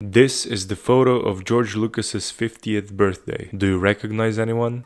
This is the photo of George Lucas's 50th birthday. Do you recognize anyone?